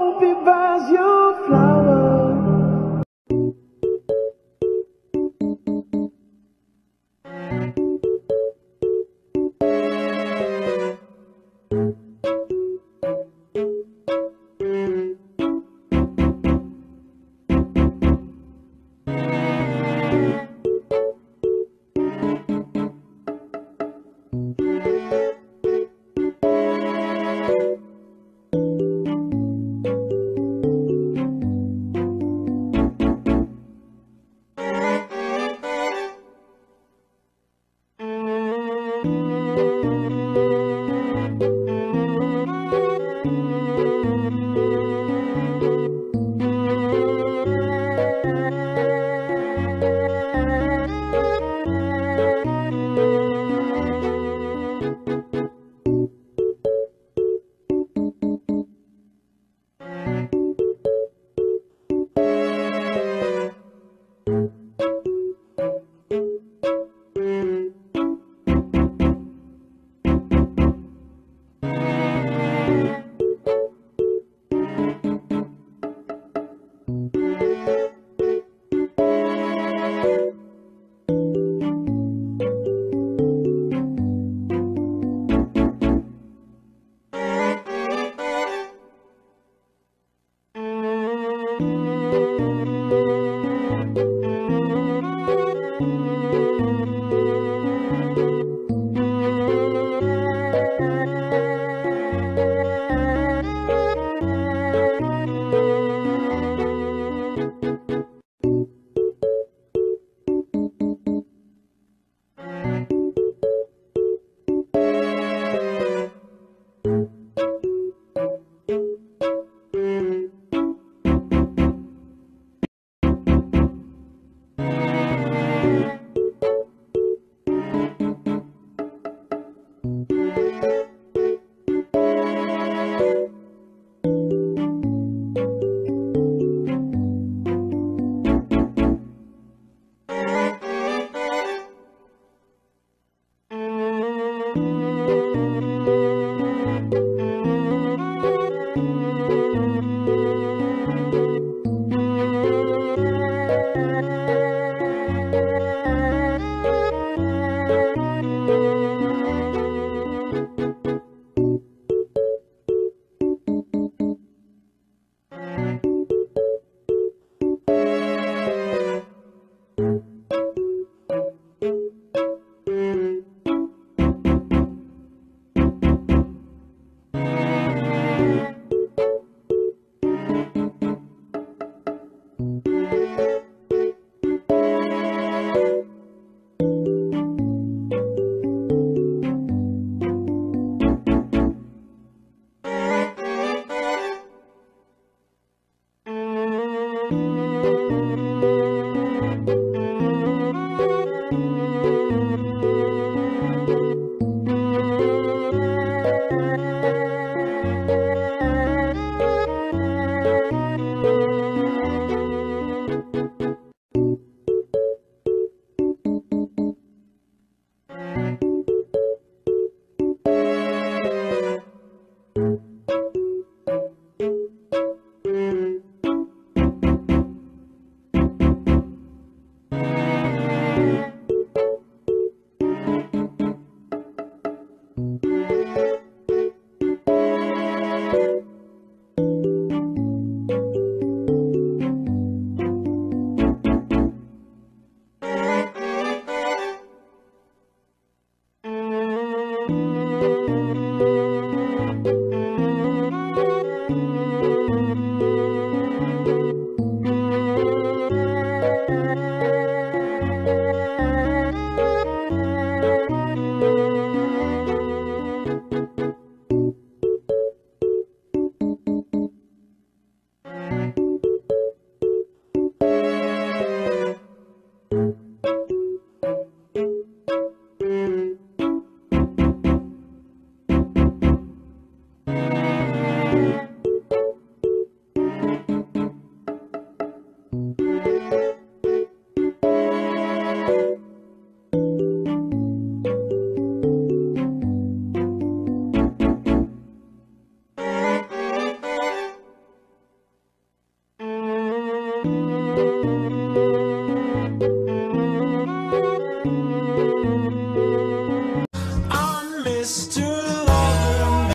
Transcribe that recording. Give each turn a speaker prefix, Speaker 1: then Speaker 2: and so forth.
Speaker 1: Because you fly. Música Thank mm -hmm. you.
Speaker 2: Thank you. thank you